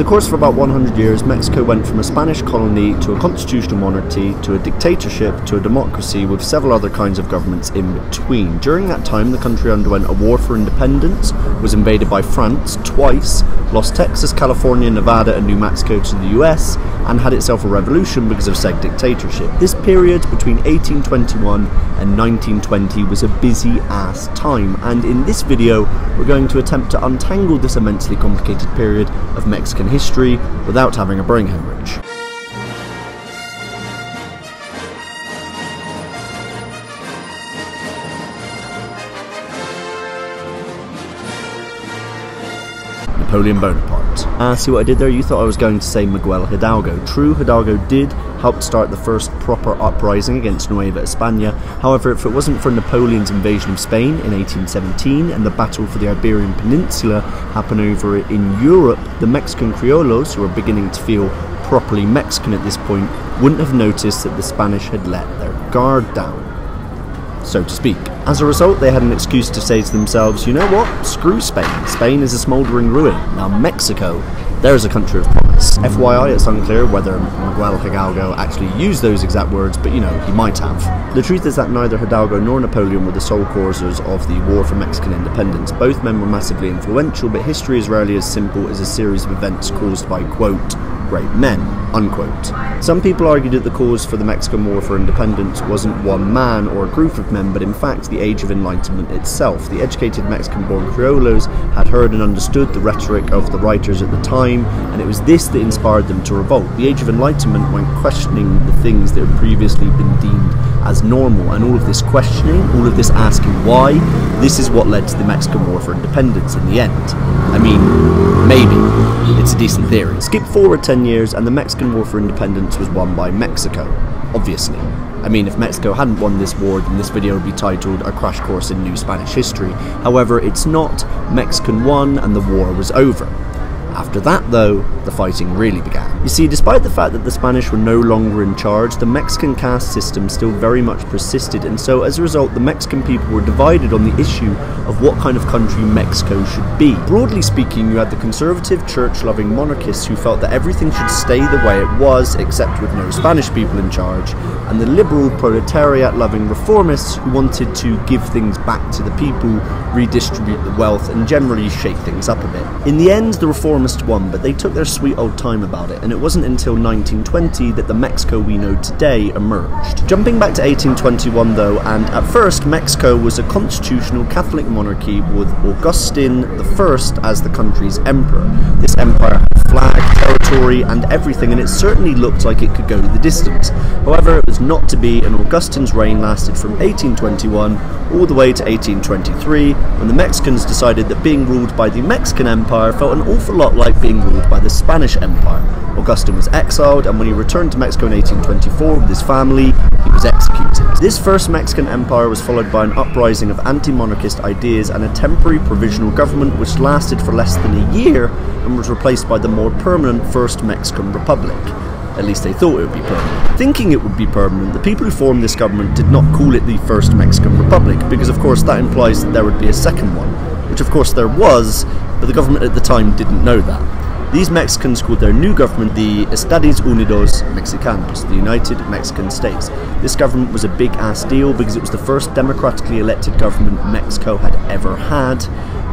the course of about 100 years, Mexico went from a Spanish colony to a constitutional monarchy to a dictatorship to a democracy with several other kinds of governments in between. During that time, the country underwent a war for independence, was invaded by France twice, lost Texas, California, Nevada, and New Mexico to the US, and had itself a revolution because of said dictatorship. This period between 1821 and 1920 was a busy ass time, and in this video, we're going to attempt to untangle this immensely complicated period of Mexican history without having a brain hemorrhage. Napoleon Bonaparte. Ah, see what I did there? You thought I was going to say Miguel Hidalgo. True, Hidalgo did help start the first proper uprising against Nueva España. However, if it wasn't for Napoleon's invasion of Spain in 1817 and the battle for the Iberian Peninsula happening over in Europe, the Mexican criollos, who were beginning to feel properly Mexican at this point, wouldn't have noticed that the Spanish had let their guard down so to speak. As a result, they had an excuse to say to themselves, you know what, screw Spain. Spain is a smouldering ruin. Now, Mexico, there's a country of promise. FYI, it's unclear whether Miguel Hidalgo actually used those exact words, but you know, he might have. The truth is that neither Hidalgo nor Napoleon were the sole causers of the War for Mexican Independence. Both men were massively influential, but history is rarely as simple as a series of events caused by, quote, great men, unquote. Some people argue that the cause for the Mexican War for Independence wasn't one man or a group of men, but in fact the Age of Enlightenment itself. The educated Mexican born criollos had heard and understood the rhetoric of the writers at the time, and it was this that inspired them to revolt. The Age of Enlightenment went questioning the things that had previously been deemed as normal, and all of this questioning, all of this asking why, this is what led to the Mexican War for Independence in the end. I mean, maybe. It's a decent theory. Skip forward 10 years, and the Mexican War for Independence was won by Mexico, obviously. I mean, if Mexico hadn't won this war, then this video would be titled A Crash Course in New Spanish History. However, it's not. Mexican won, and the war was over. After that, though, the fighting really began. You see, despite the fact that the Spanish were no longer in charge, the Mexican caste system still very much persisted, and so as a result, the Mexican people were divided on the issue of what kind of country Mexico should be. Broadly speaking, you had the conservative, church loving monarchists who felt that everything should stay the way it was, except with no Spanish people in charge, and the liberal, proletariat loving reformists who wanted to give things back to the people, redistribute the wealth, and generally shake things up a bit. In the end, the reformists won, but they took their sweet old time about it, and it wasn't until 1920 that the Mexico we know today emerged. Jumping back to 1821, though, and at first, Mexico was a constitutional Catholic monarchy with Augustine I as the country's emperor. This empire had flag, territory, and everything, and it certainly looked like it could go the distance. However, it was not to be, and Augustine's reign lasted from 1821 all the way to 1823, when the Mexicans decided that being ruled by the Mexican Empire felt an awful lot like being ruled by the Spanish Empire. Augustine was exiled, and when he returned to Mexico in 1824 with his family, he was executed. This first Mexican empire was followed by an uprising of anti monarchist ideas and a temporary provisional government which lasted for less than a year and was replaced by the more permanent First Mexican Republic. At least they thought it would be permanent. Thinking it would be permanent, the people who formed this government did not call it the First Mexican Republic, because of course that implies that there would be a second one, which of course there was, but the government at the time didn't know that. These Mexicans called their new government the Estados Unidos Mexicanos, the United Mexican States. This government was a big ass deal because it was the first democratically elected government Mexico had ever had,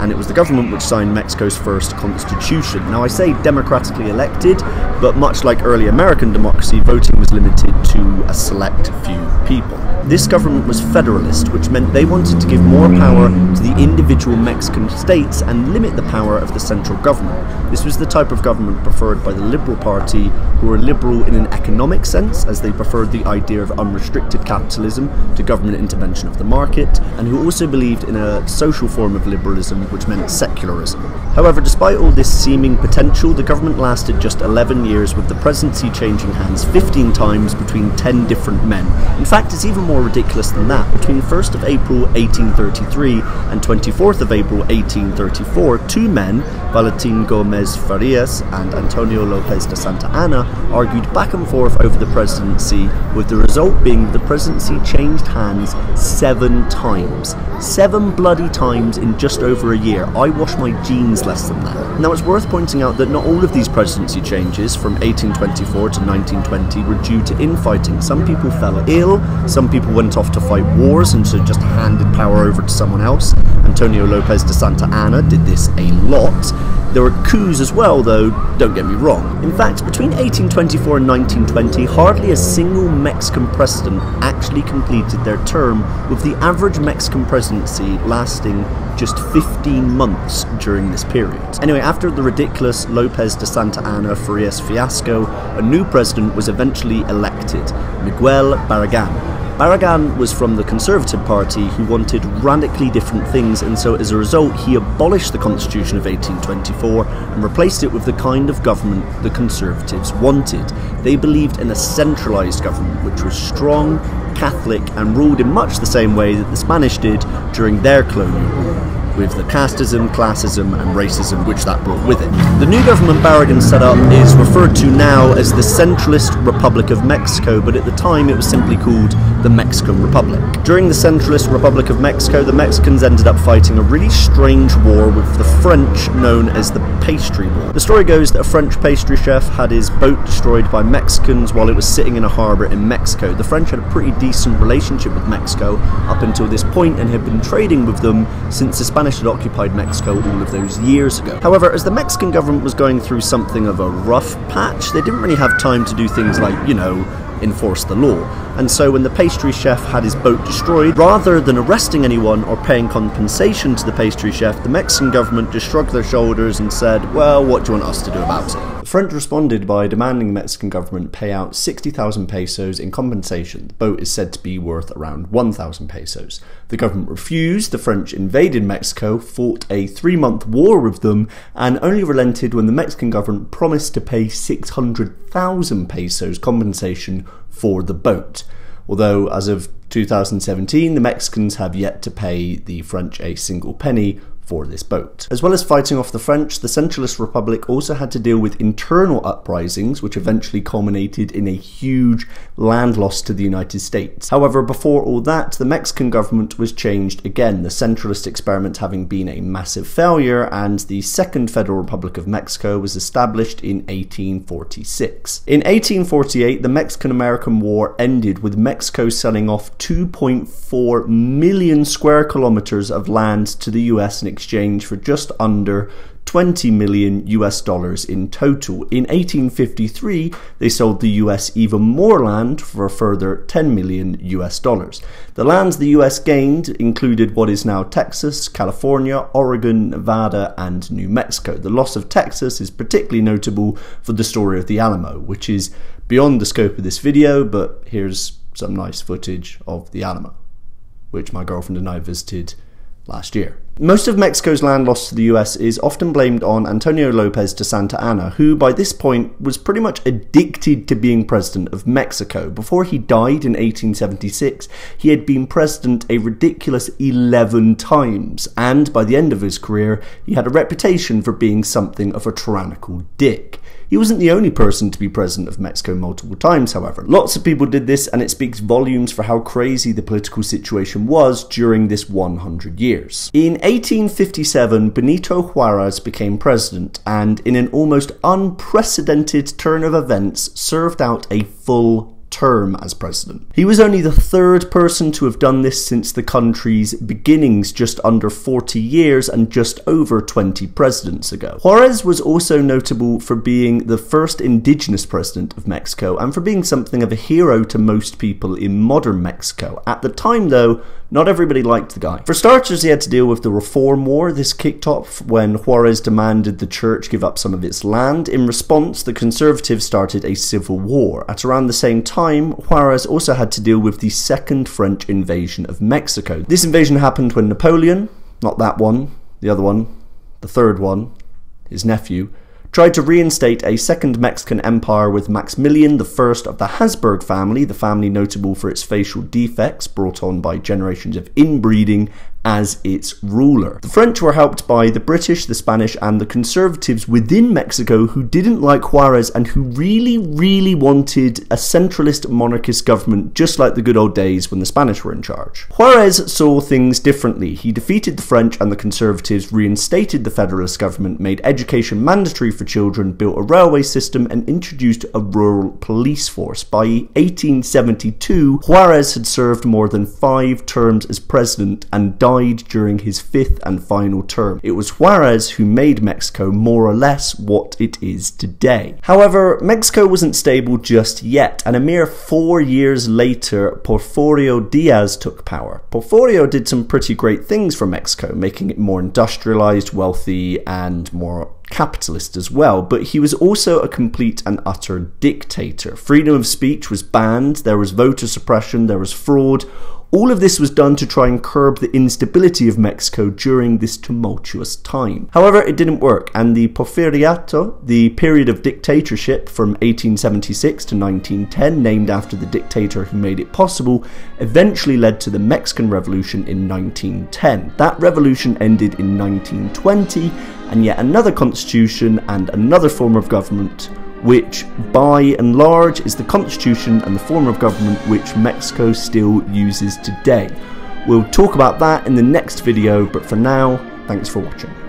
and it was the government which signed Mexico's first constitution. Now, I say democratically elected, but much like early American democracy, voting was limited to a select few people. This government was federalist, which meant they wanted to give more power to the individual Mexican states and limit the power of the central government. This was the type of government preferred by the Liberal Party, who were liberal in an economic sense, as they preferred the idea of unrestricted capitalism to government intervention of the market, and who also believed in a social form of liberalism, which meant secularism. However, despite all this seeming potential, the government lasted just 11 years, with the presidency changing hands 15 times between 10 different men. In fact, it's even more ridiculous than that. Between 1st of April 1833 and 24th of April 1834, two men, Valentin Gomez Farias and Antonio Lopez de Santa Anna, argued back and forth over the presidency, with the result being the presidency changed hands seven times. Seven bloody times in just over a year. I wash my jeans less than that. Now, it's worth pointing out that not all of these presidency changes from 1824 to 1920 were due to infighting. Some people fell ill, some people went off to fight wars and so just handed power over to someone else. Antonio Lopez de Santa Anna did this a lot. There were coups as well, though, don't get me wrong. In fact, between 1824 and 1920, hardly a single Mexican president actually completed their term, with the average Mexican presidency lasting just 15 months during this period. Anyway, after the ridiculous Lopez de Santa Anna Farias fiasco, a new president was eventually elected, Miguel Barragan. Barragan was from the Conservative Party who wanted radically different things, and so as a result, he abolished the Constitution of 1824 and replaced it with the kind of government the Conservatives wanted. They believed in a centralised government which was strong, Catholic, and ruled in much the same way that the Spanish did during their colonial rule with the casteism, classism, and racism which that brought with it. The new government Barragan set up is referred to now as the Centralist Republic of Mexico, but at the time it was simply called the Mexican Republic. During the Centralist Republic of Mexico, the Mexicans ended up fighting a really strange war with the French known as the Pastry War. The story goes that a French pastry chef had his boat destroyed by Mexicans while it was sitting in a harbour in Mexico. The French had a pretty decent relationship with Mexico up until this point and had been trading with them since the Spanish had occupied Mexico all of those years ago. However, as the Mexican government was going through something of a rough patch, they didn't really have time to do things like, you know, enforce the law. And so when the pastry chef had his boat destroyed, rather than arresting anyone or paying compensation to the pastry chef, the Mexican government just shrugged their shoulders and said, well, what do you want us to do about it? The French responded by demanding the Mexican government pay out 60,000 pesos in compensation. The boat is said to be worth around 1,000 pesos. The government refused, the French invaded Mexico, fought a three month war with them, and only relented when the Mexican government promised to pay 600,000 pesos compensation for the boat. Although, as of 2017, the Mexicans have yet to pay the French a single penny for this boat. As well as fighting off the French, the Centralist Republic also had to deal with internal uprisings, which eventually culminated in a huge land loss to the United States. However, before all that, the Mexican government was changed again, the Centralist experiment having been a massive failure, and the Second Federal Republic of Mexico was established in 1846. In 1848, the Mexican American War ended with Mexico selling off 2.4 million square kilometers of land to the US exchange for just under 20 million US dollars in total. In 1853, they sold the US even more land for a further 10 million US dollars. The lands the US gained included what is now Texas, California, Oregon, Nevada, and New Mexico. The loss of Texas is particularly notable for the story of the Alamo, which is beyond the scope of this video, but here's some nice footage of the Alamo, which my girlfriend and I visited last year. Most of Mexico's land loss to the US is often blamed on Antonio Lopez de Santa Anna, who by this point was pretty much addicted to being president of Mexico. Before he died in 1876, he had been president a ridiculous 11 times, and by the end of his career, he had a reputation for being something of a tyrannical dick. He wasn't the only person to be president of Mexico multiple times, however. Lots of people did this, and it speaks volumes for how crazy the political situation was during this 100 years. In 1857, Benito Juarez became president, and in an almost unprecedented turn of events, served out a full term as president. He was only the third person to have done this since the country's beginnings just under 40 years and just over 20 presidents ago. Juarez was also notable for being the first indigenous president of Mexico and for being something of a hero to most people in modern Mexico. At the time, though, not everybody liked the guy. For starters, he had to deal with the Reform War. This kicked off when Juarez demanded the church give up some of its land. In response, the conservatives started a civil war. At around the same time, Juarez also had to deal with the second French invasion of Mexico. This invasion happened when Napoleon, not that one, the other one, the third one, his nephew, tried to reinstate a second Mexican empire with Maximilian I of the Habsburg family, the family notable for its facial defects brought on by generations of inbreeding as its ruler. The French were helped by the British, the Spanish, and the conservatives within Mexico who didn't like Juarez and who really, really wanted a centralist monarchist government just like the good old days when the Spanish were in charge. Juarez saw things differently. He defeated the French and the conservatives, reinstated the federalist government, made education mandatory for children, built a railway system, and introduced a rural police force. By 1872, Juarez had served more than five terms as president and died during his fifth and final term. It was Juarez who made Mexico more or less what it is today. However, Mexico wasn't stable just yet, and a mere four years later, Porfirio Diaz took power. Porfirio did some pretty great things for Mexico, making it more industrialized, wealthy, and more capitalist as well, but he was also a complete and utter dictator. Freedom of speech was banned, there was voter suppression, there was fraud. All of this was done to try and curb the instability of Mexico during this tumultuous time. However, it didn't work, and the Porfiriato, the period of dictatorship from 1876 to 1910, named after the dictator who made it possible, eventually led to the Mexican Revolution in 1910. That revolution ended in 1920, and yet another constitution and another form of government which by and large is the constitution and the form of government which Mexico still uses today. We'll talk about that in the next video, but for now, thanks for watching.